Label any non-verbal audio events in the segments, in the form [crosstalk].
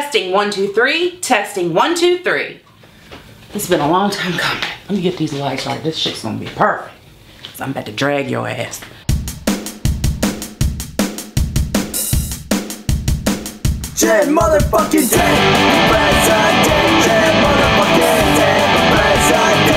Testing one, two, three. Testing one, two, three. It's been a long time coming. Let me get these lights right. This shit's gonna be perfect. So I'm about to drag your ass. Jet motherfucking Jet President Jet motherfucking Jet President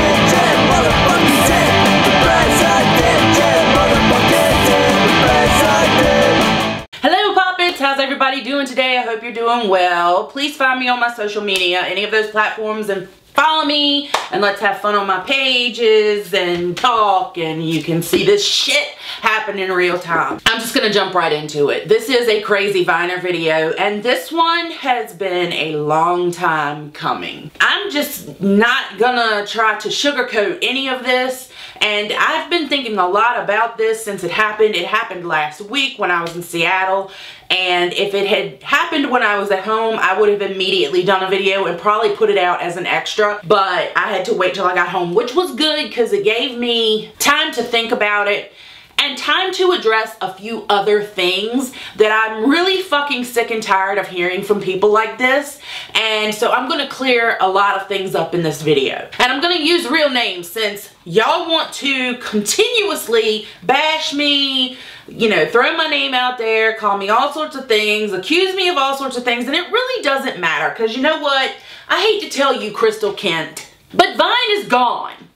everybody doing today? I hope you're doing well. Please find me on my social media, any of those platforms and follow me and let's have fun on my pages and talk and you can see this shit happen in real time. I'm just gonna jump right into it. This is a crazy Viner video and this one has been a long time coming. I'm just not gonna try to sugarcoat any of this and I've been thinking a lot about this since it happened. It happened last week when I was in Seattle. And if it had happened when I was at home, I would have immediately done a video and probably put it out as an extra. But I had to wait till I got home, which was good because it gave me time to think about it and time to address a few other things that I'm really fucking sick and tired of hearing from people like this. And so I'm gonna clear a lot of things up in this video. And I'm gonna use real names since y'all want to continuously bash me, you know, throw my name out there, call me all sorts of things, accuse me of all sorts of things, and it really doesn't matter because you know what? I hate to tell you, Chrystal Kent, but Vine is gone.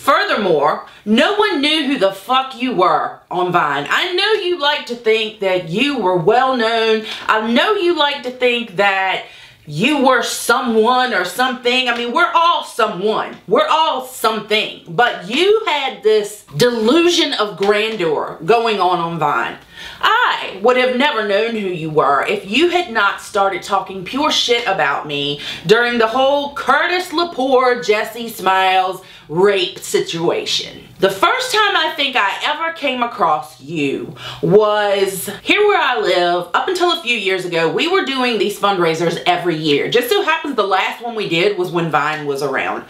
Furthermore, no one knew who the fuck you were on Vine. I know you like to think that you were well known. I know you like to think that you were someone or something. I mean, we're all someone. We're all something. But you had this delusion of grandeur going on on Vine. I would have never known who you were if you had not started talking pure shit about me during the whole Curtis Lepore, Jesse Smiles rape situation. The first time I think I ever came across you was here where I live. Up until a few years ago, we were doing these fundraisers every year. Just so happens the last one we did was when Vine was around.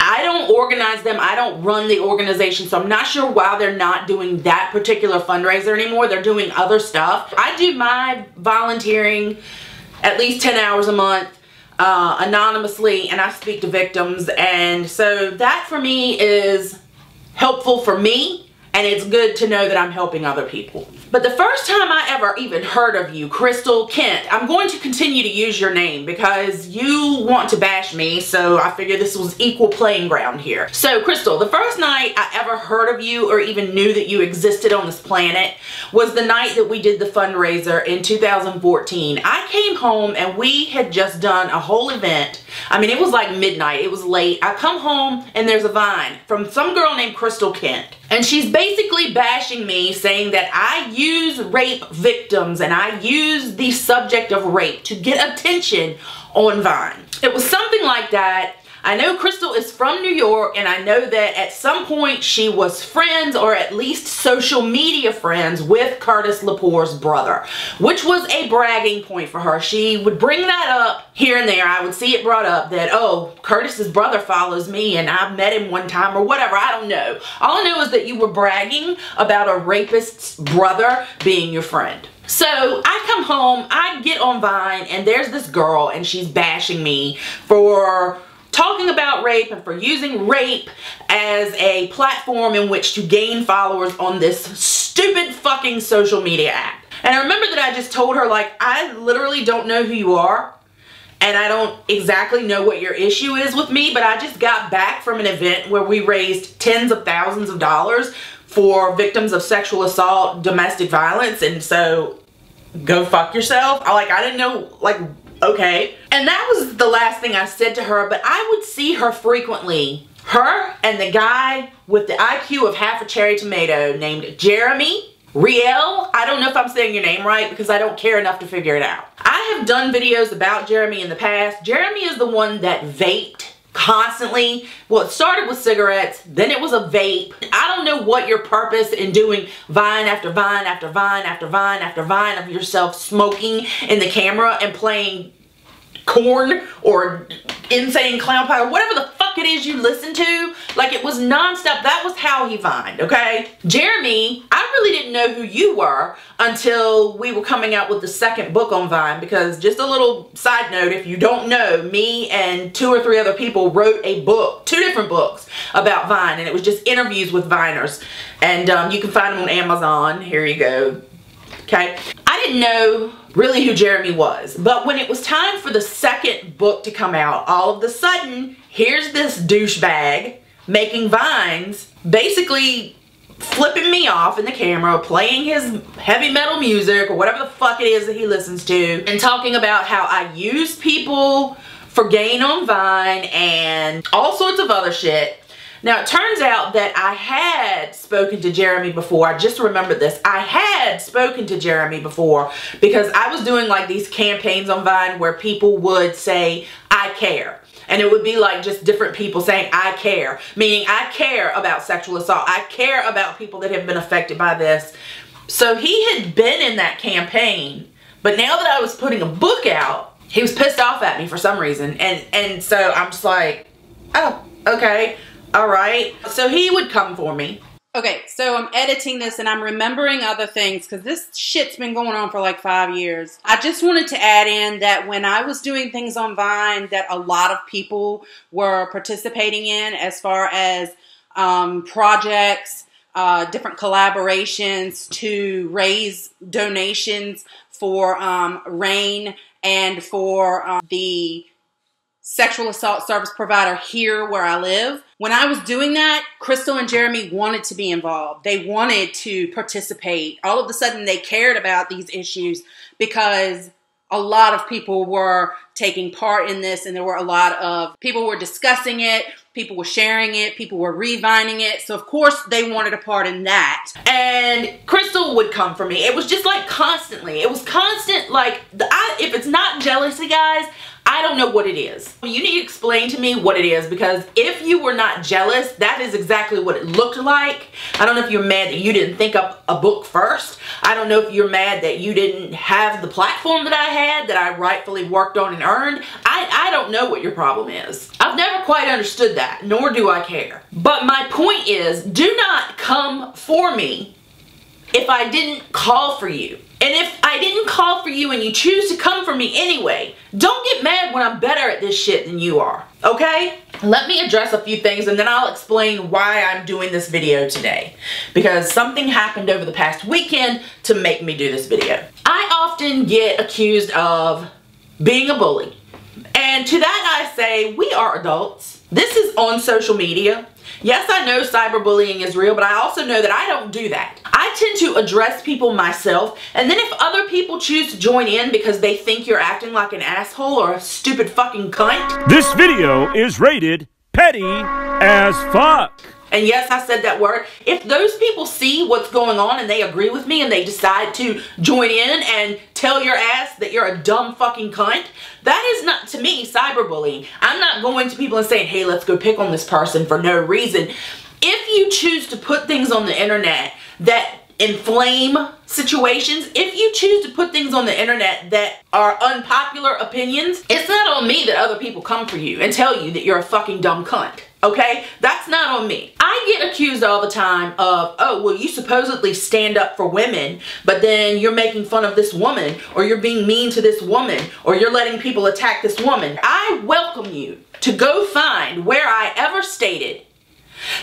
I don't organize them. I don't run the organization, so I'm not sure why they're not doing that particular fundraiser anymore. They're doing other stuff. I do my volunteering at least 10 hours a month uh, anonymously and I speak to victims. And so that for me is helpful for me and it's good to know that I'm helping other people. But the first time I ever even heard of you, Chrystal Kent, I'm going to continue to use your name because you want to bash me, so I figured this was equal playing ground here. So Chrystal, the first night I ever heard of you or even knew that you existed on this planet was the night that we did the fundraiser in 2014. I came home and we had just done a whole event. I mean, it was like midnight. It was late. I come home and there's a vine from some girl named Chrystal Kent. And she's basically bashing me saying that I use rape victims and I use the subject of rape to get attention on Vine. It was something like that I know Chrystal is from New York and I know that at some point she was friends or at least social media friends with Curtis Lepore's brother, which was a bragging point for her. She would bring that up here and there. I would see it brought up that, oh, Curtis's brother follows me and I met him one time or whatever. I don't know. All I know is that you were bragging about a rapist's brother being your friend. So I come home, I get on Vine, and there's this girl, and she's bashing me for talking about rape and for using rape as a platform in which to gain followers on this stupid fucking social media app. And I remember that I just told her like, I literally don't know who you are and I don't exactly know what your issue is with me, but I just got back from an event where we raised tens of thousands of dollars for victims of sexual assault, domestic violence, and so go fuck yourself. I like I didn't know like okay. And that was the last thing I said to her, but I would see her frequently. Her and the guy with the IQ of half a cherry tomato named Jeremy Riehl, I don't know if I'm saying your name right because I don't care enough to figure it out. I have done videos about Jeremy in the past. Jeremy is the one that vaped constantly. Well, it started with cigarettes, then it was a vape. I don't know what your purpose in doing vine after vine after vine after vine after vine of yourself smoking in the camera and playing Korn or insane clown pie or whatever the fuck it is you listen to. Like it was nonstop. That was how he vined, okay? Jeremy, I really didn't know who you were until we were coming out with the second book on Vine because just a little side note, if you don't know, me and two or three other people wrote a book, two different books about Vine and it was just interviews with Viners and um, you can find them on Amazon. Here you go. Okay. Didn't know really who Jeremy was. But when it was time for the second book to come out, all of a sudden, here's this douchebag making vines, basically flipping me off in the camera, playing his heavy metal music or whatever the fuck it is that he listens to, and talking about how I use people for gain on Vine and all sorts of other shit. Now, it turns out that I had spoken to Jeremy before. I just remembered this. I had spoken to Jeremy before because I was doing like these campaigns on Vine where people would say, I care. And it would be like just different people saying, I care. Meaning, I care about sexual assault. I care about people that have been affected by this. So he had been in that campaign. But now that I was putting a book out, he was pissed off at me for some reason. And, and so I'm just like, oh, okay. All right. So he would come for me. Okay, so I'm editing this and I'm remembering other things because this shit's been going on for like five years. I just wanted to add in that when I was doing things on Vine that a lot of people were participating in as far as um, projects, uh, different collaborations to raise donations for um, RAINN and for um, the sexual assault service provider here where I live. When I was doing that, Chrystal and Jeremy wanted to be involved. They wanted to participate. All of a sudden, they cared about these issues because a lot of people were taking part in this and there were a lot of people were discussing it people were sharing it people were revining it so of course they wanted a part in that and chrystal would come for me it was just like constantly it was constant like I, if it's not jealousy guys I don't know what it is. You need to explain to me what it is because if you were not jealous, that is exactly what it looked like. I don't know if you're mad that you didn't think up a book first. I don't know if you're mad that you didn't have the platform that I had that I rightfully worked on and earned. I, I don't know what your problem is. I've never quite understood that, nor do I care. But my point is, do not come for me if I didn't call for you. And if I didn't call for you and you choose to come for me anyway, don't get mad when I'm better at this shit than you are, okay? Let me address a few things and then I'll explain why I'm doing this video today. Because something happened over the past weekend to make me do this video. I often get accused of being a bully. And to that I say, we are adults. This is on social media. Yes, I know cyberbullying is real, but I also know that I don't do that. I tend to address people myself, and then if other people choose to join in because they think you're acting like an asshole or a stupid fucking cunt. This video is rated petty as fuck. And yes, I said that word. If those people see what's going on and they agree with me and they decide to join in and tell your ass that you're a dumb fucking cunt, that is not, to me, cyberbullying. I'm not going to people and saying, hey, let's go pick on this person for no reason. If you choose to put things on the internet that inflame situations, if you choose to put things on the internet that are unpopular opinions, it's not on me that other people come for you and tell you that you're a fucking dumb cunt. Okay? That's not on me. I get accused all the time of, oh, well, you supposedly stand up for women, but then you're making fun of this woman, or you're being mean to this woman, or you're letting people attack this woman. I welcome you to go find where I ever stated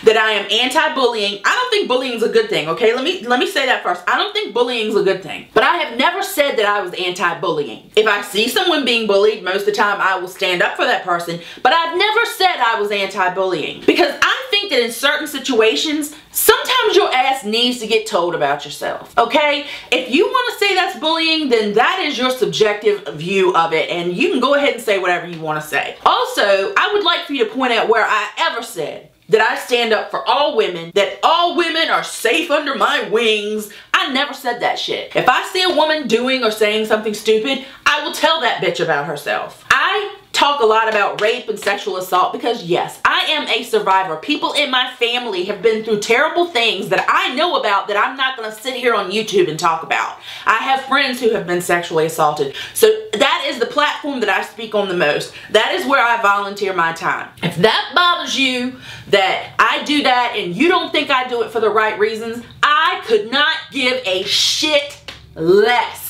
that I am anti-bullying. I don't think bullying is a good thing, okay? Let me let me say that first. I don't think bullying is a good thing. But I have never said that I was anti-bullying. If I see someone being bullied, most of the time I will stand up for that person. But I've never I was anti-bullying. Because I think that in certain situations, sometimes your ass needs to get told about yourself, okay? If you want to say that's bullying, then that is your subjective view of it, and you can go ahead and say whatever you want to say. Also, I would like for you to point out where I ever said that I stand up for all women, that all women are safe under my wings. I never said that shit. If I see a woman doing or saying something stupid, I will tell that bitch about herself. I talk a lot about rape and sexual assault because yes, I am a survivor. People in my family have been through terrible things that I know about that I'm not going to sit here on YouTube and talk about. I have friends who have been sexually assaulted. So that is the platform that I speak on the most. That is where I volunteer my time. If that bothers you that I do that and you don't think I do it for the right reasons, I could not give a shit less.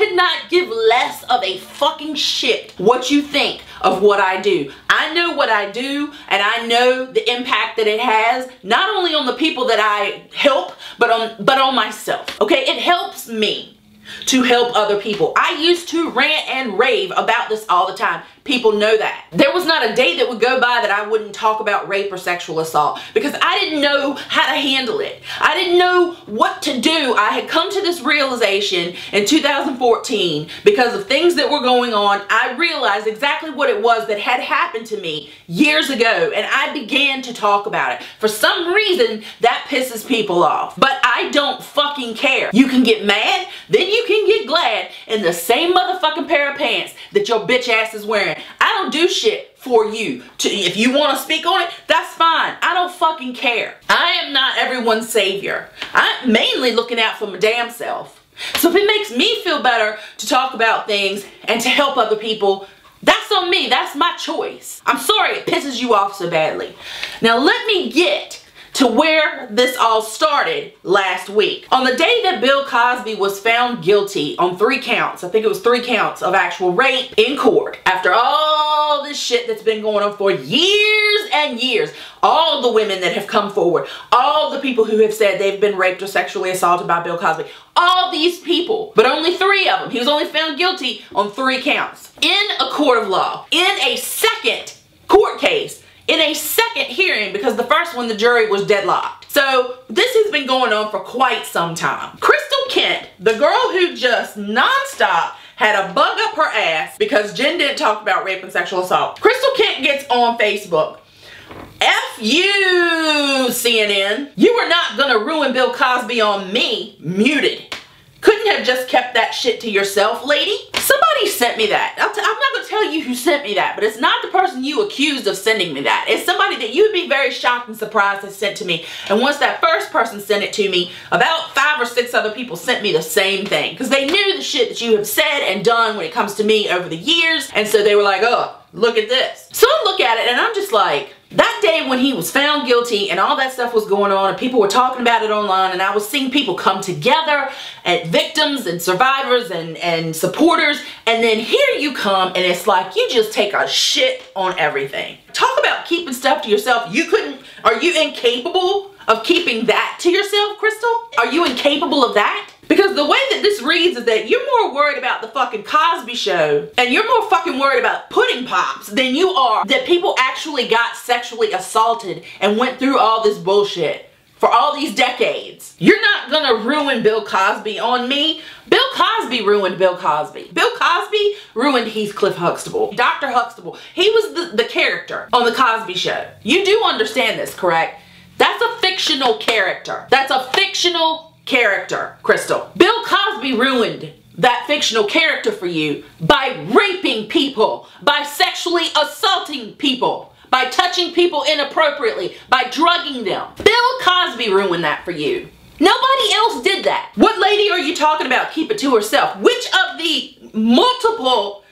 Could not give less of a fucking shit what you think of what I do. I know what I do and I know the impact that it has not only on the people that I help but on but on myself. Okay? It helps me to help other people. I used to rant and rave about this all the time. People know that. There was not a day that would go by that I wouldn't talk about rape or sexual assault because I didn't know how to handle it. I didn't know what to do. I had come to this realization in 2014 because of things that were going on. I realized exactly what it was that had happened to me years ago and I began to talk about it. For some reason, that pisses people off. But I don't fucking care. You can get mad, then you can glad in the same motherfucking pair of pants that your bitch ass is wearing. I don't do shit for you. To, if you want to speak on it, that's fine. I don't fucking care. I am not everyone's savior. I'm mainly looking out for my damn self. So if it makes me feel better to talk about things and to help other people, that's on me. That's my choice. I'm sorry it pisses you off so badly. Now let me get to where this all started last week. On the day that Bill Cosby was found guilty on three counts, I think it was three counts of actual rape in court, after all this shit that's been going on for years and years, all the women that have come forward, all the people who have said they've been raped or sexually assaulted by Bill Cosby, all these people, but only three of them. He was only found guilty on three counts. In a court of law, in a second court case, in a second hearing because the first one the jury was deadlocked. So this has been going on for quite some time. Chrystal Kent, the girl who just nonstop had a bug up her ass because Jen didn't talk about rape and sexual assault. Chrystal Kent gets on Facebook. F you, CNN. You were not gonna ruin Bill Cosby on me. Muted. Couldn't have just kept that shit to yourself, lady? Somebody sent me that. i am not going to tell you who sent me that, but it's not the person you accused of sending me that. It's somebody that you'd be very shocked and surprised has sent to me. And once that first person sent it to me, about five or six other people sent me the same thing. Because they knew the shit that you have said and done when it comes to me over the years. And so they were like, oh, look at this. So I look at it and I'm just like, that day when he was found guilty and all that stuff was going on and people were talking about it online and I was seeing people come together at victims and survivors and, and supporters and then here you come and it's like you just take a shit on everything. Talk about keeping stuff to yourself. You couldn't, are you incapable of keeping that to yourself, Chrystal? Are you incapable of that? Because the way that this reads is that you're more worried about the fucking Cosby show and you're more fucking worried about pudding pops than you are that people actually got sexually assaulted and went through all this bullshit for all these decades. You're not gonna ruin Bill Cosby on me. Bill Cosby ruined Bill Cosby. Bill Cosby ruined Heathcliff Huxtable. Dr. Huxtable, he was the, the character on the Cosby show. You do understand this, correct? That's a fictional character. That's a fictional character, Chrystal. Bill Cosby ruined that fictional character for you by raping people, by sexually assaulting people, by touching people inappropriately, by drugging them. Bill Cosby ruined that for you. Nobody else did that. What lady are you talking about? Keep it to herself. Which of the multiple,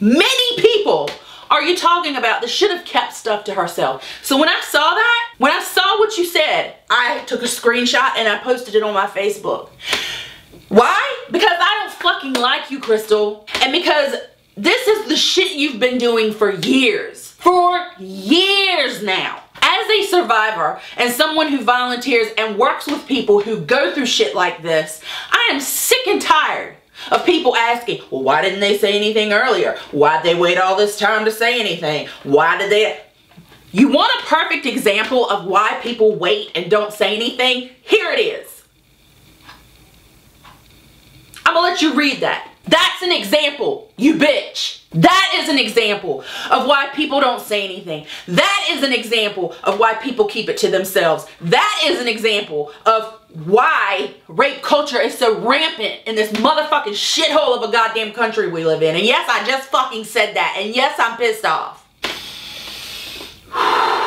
many people are you talking about that should have kept stuff to herself? So when I saw that, when I saw what you said, I took a screenshot and I posted it on my Facebook. Why? Because I don't fucking like you, Chrystal. And because this is the shit you've been doing for years. For years now. As a survivor and someone who volunteers and works with people who go through shit like this, I am sick and tired of people asking, well, why didn't they say anything earlier? Why'd they wait all this time to say anything? Why did they... You want a perfect example of why people wait and don't say anything? Here it is. I'm gonna let you read that. That's an example, you bitch. That is an example of why people don't say anything. That is an example of why people keep it to themselves. That is an example of why rape culture is so rampant in this motherfucking shithole of a goddamn country we live in. And yes, I just fucking said that. And yes, I'm pissed off. [sighs]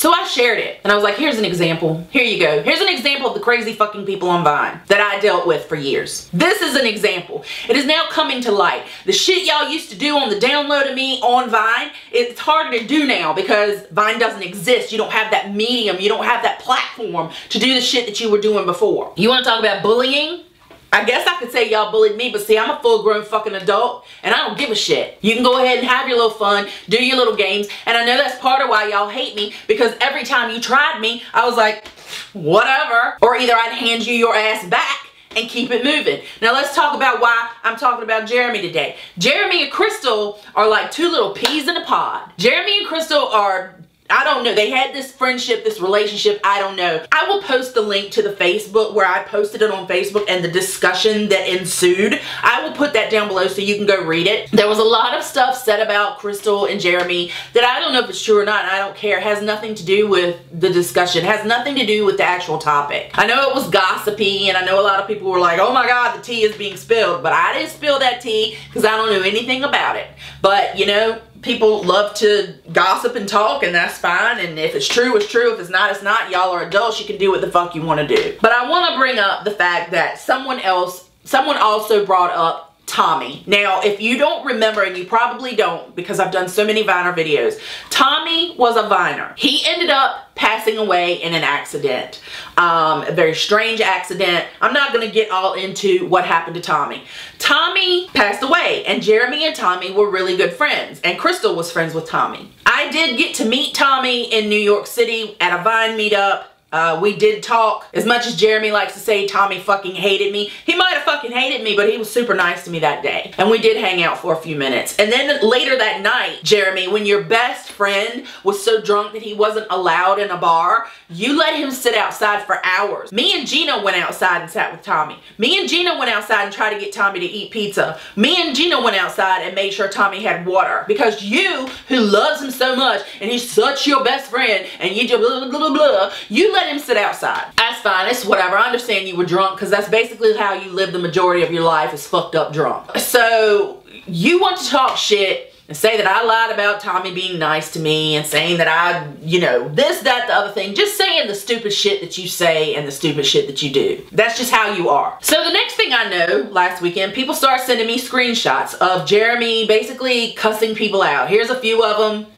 So I shared it and I was like, here's an example. Here you go. Here's an example of the crazy fucking people on Vine that I dealt with for years. This is an example. It is now coming to light. The shit y'all used to do on the download of me on Vine, it's harder to do now because Vine doesn't exist. You don't have that medium. You don't have that platform to do the shit that you were doing before. You want to talk about bullying? I guess I could say y'all bullied me, but see, I'm a full grown fucking adult and I don't give a shit. You can go ahead and have your little fun, do your little games, and I know that's part of why y'all hate me because every time you tried me, I was like, whatever. Or either I'd hand you your ass back and keep it moving. Now let's talk about why I'm talking about Jeremy today. Jeremy and Chrystal are like two little peas in a pod. Jeremy and Chrystal are I don't know. They had this friendship, this relationship. I don't know. I will post the link to the Facebook where I posted it on Facebook and the discussion that ensued. I will put that down below so you can go read it. There was a lot of stuff said about Chrystal and Jeremy that I don't know if it's true or not. I don't care. It has nothing to do with the discussion. It has nothing to do with the actual topic. I know it was gossipy and I know a lot of people were like, oh my God, the tea is being spilled. But I didn't spill that tea because I don't know anything about it. But, you know, people love to gossip and talk and that's fine and if it's true it's true. If it's not it's not. Y'all are adults. You can do what the fuck you want to do. But i want to bring up the fact that someone else someone also brought up Tommy. Now, if you don't remember, and you probably don't because I've done so many Viner videos, Tommy was a Viner. He ended up passing away in an accident. Um, a very strange accident. I'm not going to get all into what happened to Tommy. Tommy passed away, and Jeremy and Tommy were really good friends, and Chrystal was friends with Tommy. I did get to meet Tommy in New York City at a Vine meetup. Uh, we did talk. As much as Jeremy likes to say Tommy fucking hated me, he might have fucking hated me, but he was super nice to me that day. And we did hang out for a few minutes. And then later that night, Jeremy, when your best friend was so drunk that he wasn't allowed in a bar, you let him sit outside for hours. Me and Gina went outside and sat with Tommy. Me and Gina went outside and tried to get Tommy to eat pizza. Me and Gina went outside and made sure Tommy had water. Because you, who loves him so much, and he's such your best friend, and you just blah, blah, blah, blah, you let let him sit outside. That's fine. It's whatever. I understand you were drunk because that's basically how you live the majority of your life is fucked up drunk. So you want to talk shit and say that I lied about Tommy being nice to me and saying that I, you know, this, that, the other thing. Just saying the stupid shit that you say and the stupid shit that you do. That's just how you are. So the next thing I know, last weekend, people start sending me screenshots of Jeremy basically cussing people out. Here's a few of them.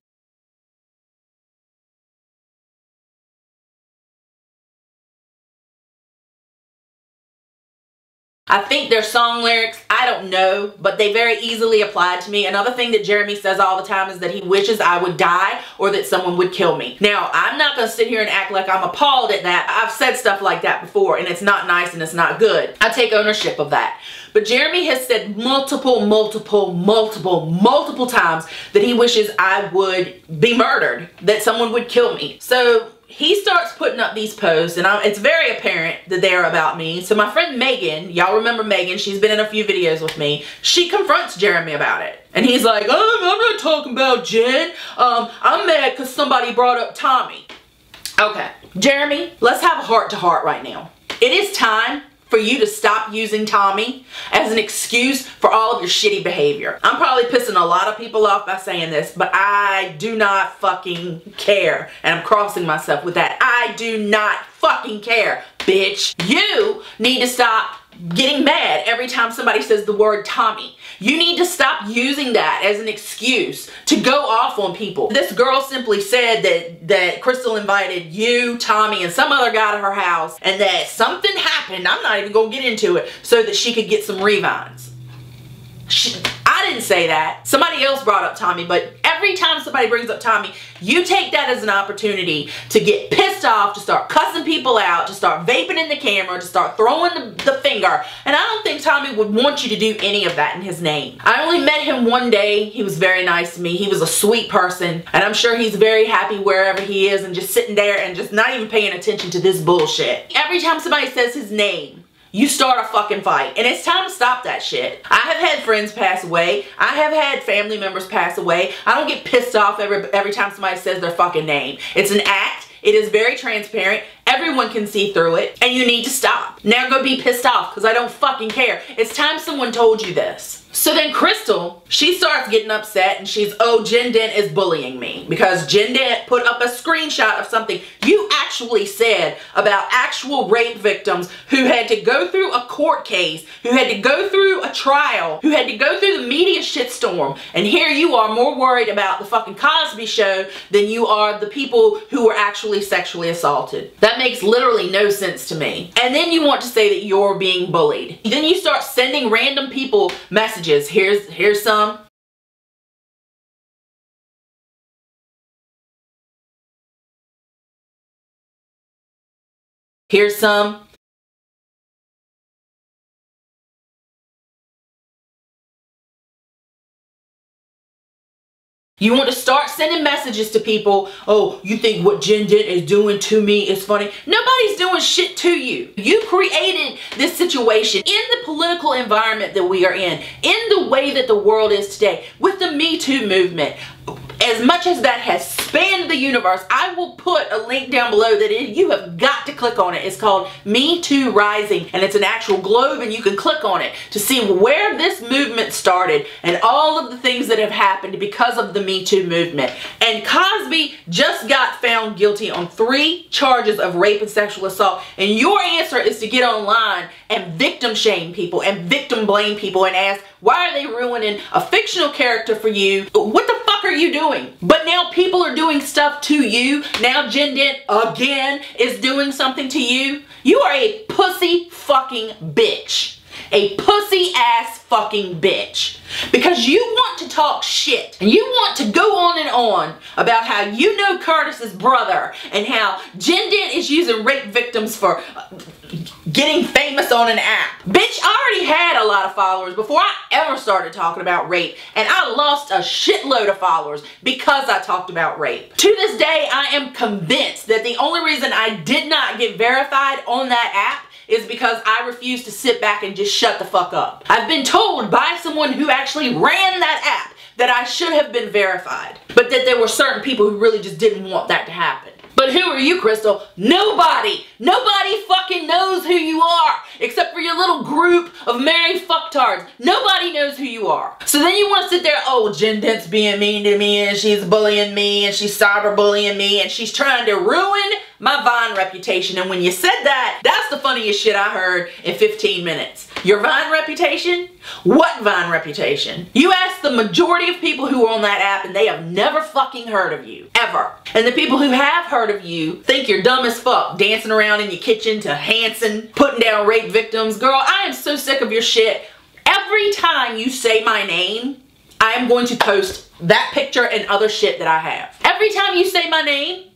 I think they're song lyrics. I don't know, but they very easily apply to me. Another thing that Jeremy says all the time is that he wishes I would die or that someone would kill me. Now, I'm not going to sit here and act like I'm appalled at that. I've said stuff like that before and it's not nice and it's not good. I take ownership of that. But Jeremy has said multiple, multiple, multiple, multiple times that he wishes I would be murdered, that someone would kill me. So he starts putting up these posts and I'm, it's very apparent that they're about me. So my friend Megan, y'all remember Megan, she's been in a few videos with me. She confronts Jeremy about it. And he's like, oh, I'm not talking about Jen. Um, I'm mad because somebody brought up Tommy. Okay, Jeremy, let's have a heart to heart right now. It is time for you to stop using Tommy as an excuse for all of your shitty behavior. I'm probably pissing a lot of people off by saying this, but I do not fucking care. And I'm crossing myself with that. I do not fucking care, bitch. You need to stop getting mad every time somebody says the word Tommy. You need to stop using that as an excuse to go off on people. This girl simply said that, that Chrystal invited you, Tommy, and some other guy to her house and that something happened, I'm not even going to get into it, so that she could get some revines. She, I didn't say that. Somebody else brought up Tommy, but every time somebody brings up Tommy, you take that as an opportunity to get pissed off, to start cussing people out, to start vaping in the camera, to start throwing the, the finger. And I don't think Tommy would want you to do any of that in his name. I only met him one day. He was very nice to me. He was a sweet person. And I'm sure he's very happy wherever he is and just sitting there and just not even paying attention to this bullshit. Every time somebody says his name, you start a fucking fight. And it's time to stop that shit. I have had friends pass away. I have had family members pass away. I don't get pissed off every, every time somebody says their fucking name. It's an act. It is very transparent. Everyone can see through it. And you need to stop. Now go be pissed off because I don't fucking care. It's time someone told you this. So then Chrystal, she starts getting upset and she's, oh, Jen is bullying me. Because Jen put up a screenshot of something you actually said about actual rape victims who had to go through a court case, who had to go through a trial, who had to go through the media shitstorm. And here you are more worried about the fucking Cosby show than you are the people who were actually sexually assaulted. That makes literally no sense to me. And then you want to say that you're being bullied. Then you start sending random people messages. Here's here's some. Here's some. You want to start sending messages to people, oh, you think what Jen Dent is doing to me is funny. Nobody's doing shit to you. You created this situation in the political environment that we are in, in the way that the world is today, with the Me Too movement as much as that has spanned the universe, I will put a link down below that you have got to click on it. It's called Me Too Rising and it's an actual globe and you can click on it to see where this movement started and all of the things that have happened because of the Me Too movement. And Cosby just got found guilty on three charges of rape and sexual assault and your answer is to get online and victim shame people and victim blame people and ask why are they ruining a fictional character for you? What the fuck are you doing? But now people are doing stuff to you. Now Jen Dent again is doing something to you. You are a pussy fucking bitch. A pussy ass fucking bitch. Because you want to talk shit. And you want to go on and on about how you know Curtis's brother and how Jen Dent is using rape victims for getting famous on an app. Bitch, I already had a lot of followers before I ever started talking about rape. And I lost a shitload of followers because I talked about rape. To this day, I am convinced that the only reason I did not get verified on that app is because I refuse to sit back and just shut the fuck up. I've been told by someone who actually ran that app that I should have been verified, but that there were certain people who really just didn't want that to happen. But who are you, Chrystal? Nobody! Nobody fucking knows who you are! Except for your little group of married fucktards. Nobody knows who you are. So then you want to sit there, oh, Jen Dent's being mean to me and she's bullying me and she's cyberbullying me and she's trying to ruin my Vine reputation. And when you said that, that's the funniest shit I heard in 15 minutes. Your Vine reputation? What Vine reputation? You ask the majority of people who are on that app and they have never fucking heard of you. Ever. And the people who have heard of you think you're dumb as fuck, dancing around in your kitchen to Hanson, putting down rape victims. Girl, I am so sick of your shit. Every time you say my name, I am going to post that picture and other shit that I have. Every time you say my name,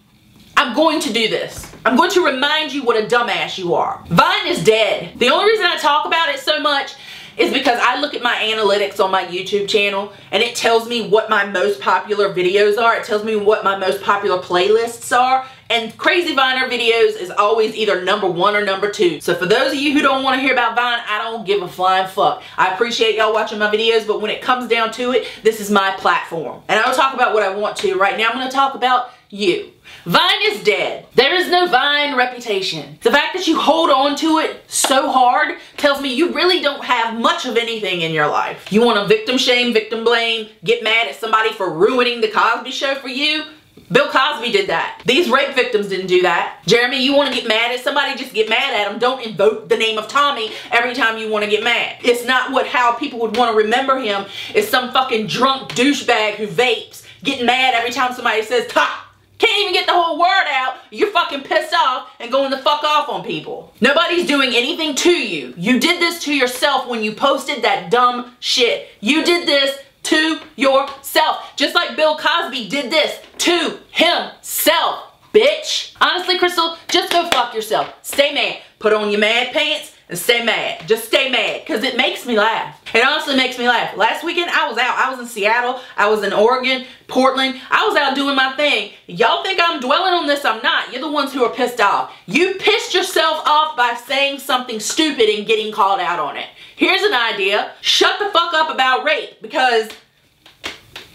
I'm going to do this. I'm going to remind you what a dumbass you are. Vine is dead. The only reason I talk about it so much is because I look at my analytics on my YouTube channel and it tells me what my most popular videos are. It tells me what my most popular playlists are. And Crazy Viner videos is always either number one or number two. So for those of you who don't want to hear about Vine, I don't give a flying fuck. I appreciate y'all watching my videos, but when it comes down to it, this is my platform. And I will talk about what I want to. Right now I'm going to talk about you. Vine is dead. There is no Vine reputation. The fact that you hold on to it so hard tells me you really don't have much of anything in your life. You want to victim shame, victim blame, get mad at somebody for ruining the Cosby show for you? Bill Cosby did that. These rape victims didn't do that. Jeremy, you want to get mad at somebody, just get mad at them. Don't invoke the name of Tommy every time you want to get mad. It's not what how people would want to remember him. It's some fucking drunk douchebag who vapes, getting mad every time somebody says, Top can't even get the whole word out. You're fucking pissed off and going the fuck off on people. Nobody's doing anything to you. You did this to yourself when you posted that dumb shit. You did this to yourself. Just like Bill Cosby did this to himself, bitch. Honestly, Chrystal, just go fuck yourself. Stay mad. Put on your mad pants and stay mad. Just stay mad because it makes me laugh. It honestly makes me laugh. Last weekend I was out. I was in Seattle. I was in Oregon, Portland. I was out doing my thing. Y'all think I'm dwelling on this? I'm not. You're the ones who are pissed off. You pissed yourself off by saying something stupid and getting called out on it. Here's an idea. Shut the fuck up about rape because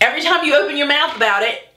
every time you open your mouth about it,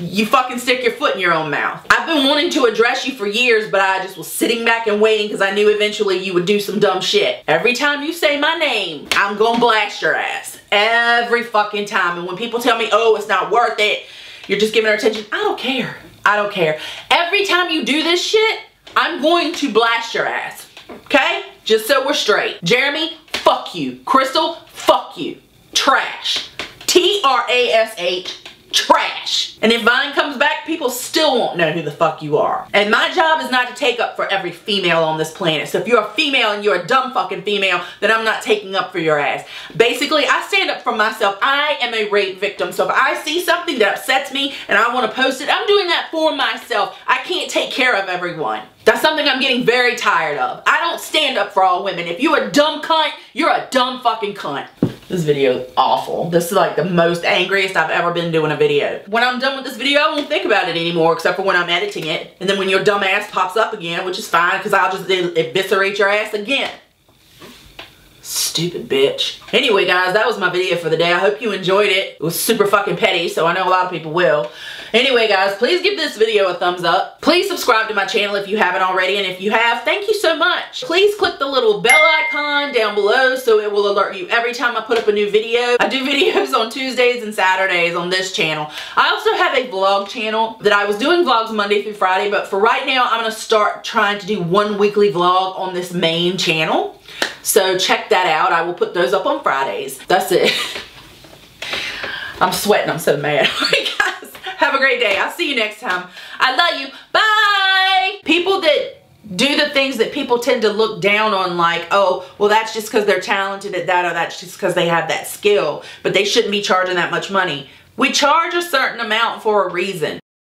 you fucking stick your foot in your own mouth. I've been wanting to address you for years, but I just was sitting back and waiting because I knew eventually you would do some dumb shit. Every time you say my name, I'm gonna blast your ass. Every fucking time. And when people tell me, oh, it's not worth it, you're just giving her attention, I don't care. I don't care. Every time you do this shit, I'm going to blast your ass. Okay? Just so we're straight. Jeremy, fuck you. Chrystal, fuck you. Trash. T-R-A-S-H trash. And if Vine comes back, people still won't know who the fuck you are. And my job is not to take up for every female on this planet. So if you're a female and you're a dumb fucking female, then I'm not taking up for your ass. Basically, I stand up for myself. I am a rape victim. So if I see something that upsets me and I want to post it, I'm doing that for myself. I can't take care of everyone. That's something I'm getting very tired of. I don't stand up for all women. If you're a dumb cunt, you're a dumb fucking cunt. This video is awful. This is like the most angriest I've ever been doing a video. When I'm done with this video, I won't think about it anymore except for when I'm editing it. And then when your dumb ass pops up again, which is fine because I'll just eviscerate your ass again. Stupid bitch. Anyway, guys, that was my video for the day. I hope you enjoyed it. It was super fucking petty, so I know a lot of people will. Anyway, guys, please give this video a thumbs up. Please subscribe to my channel if you haven't already, and if you have, thank you so much. Please click the little bell icon down below so it will alert you every time I put up a new video. I do [laughs] videos on Tuesdays and Saturdays on this channel. I also have a vlog channel that I was doing vlogs Monday through Friday, but for right now, I'm going to start trying to do one weekly vlog on this main channel. So check that out. I will put those up on Fridays. That's it. [laughs] I'm sweating. I'm so mad. [laughs] Guys, have a great day. I'll see you next time. I love you. Bye! People that do the things that people tend to look down on like, oh, well that's just because they're talented at that or that's just because they have that skill, but they shouldn't be charging that much money. We charge a certain amount for a reason.